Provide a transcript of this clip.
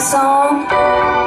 song.